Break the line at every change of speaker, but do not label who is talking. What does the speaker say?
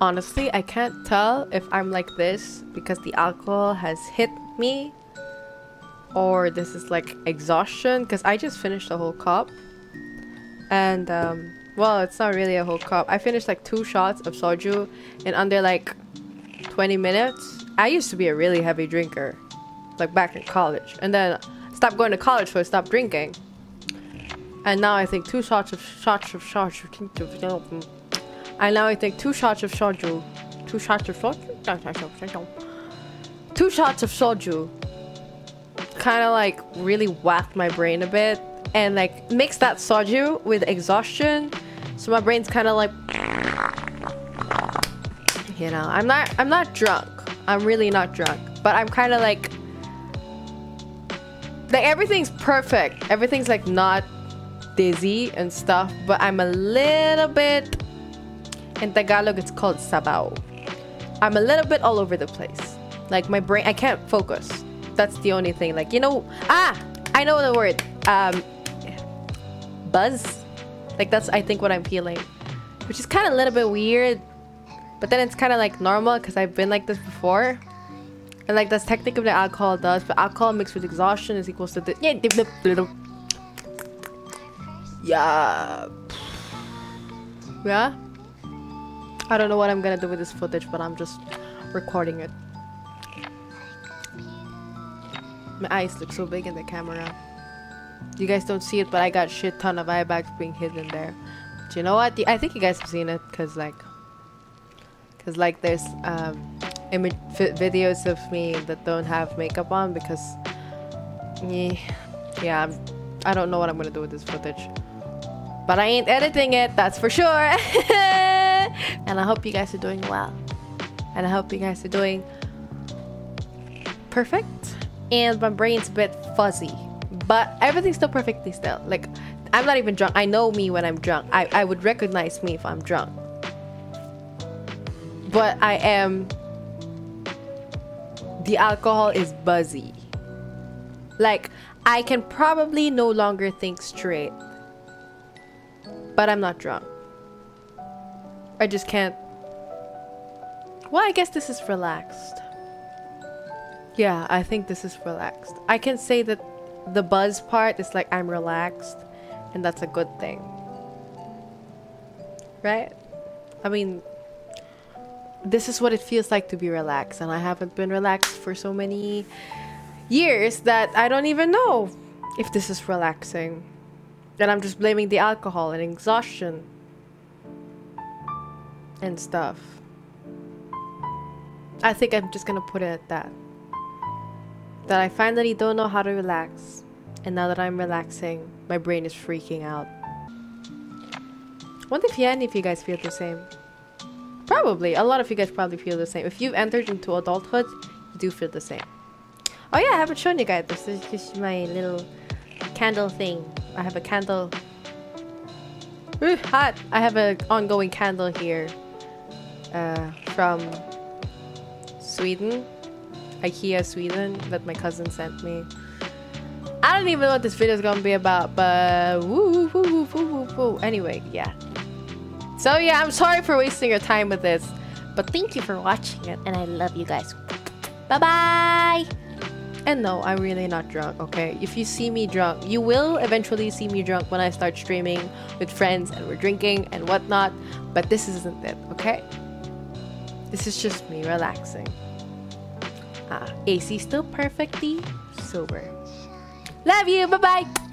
Honestly, I can't tell if I'm like this because the alcohol has hit me or this is like exhaustion because I just finished the whole cup. And, um, well, it's not really a whole cup. I finished like two shots of soju in under like 20 minutes. I used to be a really heavy drinker, like back in college. And then stopped going to college, so I stopped drinking. And now I think two shots of shots of shots of and now I think two shots of soju. Two shots of soju? Two shots of soju kind of like really whacked my brain a bit and like mix that soju with exhaustion. So my brain's kind of like you know i'm not i'm not drunk. I'm really not drunk. But i'm kind of like like everything's perfect. Everything's like not dizzy and stuff but i'm a little bit in tagalog it's called sabaw i'm a little bit all over the place like my brain i can't focus that's the only thing like you know ah i know the word um buzz like that's I think what I'm feeling. Which is kind of a little bit weird. But then it's kind of like normal because I've been like this before. And like that's technically what alcohol does. But alcohol mixed with exhaustion is equals to the... Yeah. Yeah. Yeah. I don't know what I'm gonna do with this footage, but I'm just recording it. My eyes look so big in the camera. You guys don't see it, but I got shit ton of eye bags being hidden there. But you know what? I think you guys have seen it, cause like, cause like there's um, image videos of me that don't have makeup on because, yeah, yeah, I'm, I don't know what I'm gonna do with this footage. But I ain't editing it, that's for sure. and I hope you guys are doing well. And I hope you guys are doing perfect. And my brain's a bit fuzzy but everything's still perfectly still. Like, I'm not even drunk. I know me when I'm drunk. I, I would recognize me if I'm drunk. But I am... The alcohol is buzzy. Like, I can probably no longer think straight. But I'm not drunk. I just can't... Well, I guess this is relaxed. Yeah, I think this is relaxed. I can say that the buzz part is like I'm relaxed and that's a good thing. Right? I mean, this is what it feels like to be relaxed and I haven't been relaxed for so many years that I don't even know if this is relaxing. And I'm just blaming the alcohol and exhaustion and stuff. I think I'm just gonna put it at that that I finally don't know how to relax. And now that I'm relaxing, my brain is freaking out. Wonder if yeah, if you guys feel the same. Probably. A lot of you guys probably feel the same. If you've entered into adulthood, you do feel the same. Oh yeah, I haven't shown you guys. This is just my little candle thing. I have a candle. Ooh, hot! I have an ongoing candle here. Uh, from Sweden. IKEA Sweden that my cousin sent me. I don't even know what this video is gonna be about, but woo, woo, woo, woo, woo, anyway, yeah. So yeah, I'm sorry for wasting your time with this, but thank you for watching it, and I love you guys. Bye bye. And no, I'm really not drunk, okay? If you see me drunk, you will eventually see me drunk when I start streaming with friends and we're drinking and whatnot, but this isn't it, okay? This is just me relaxing. Uh, AC still perfectly sober. Love you. Bye bye.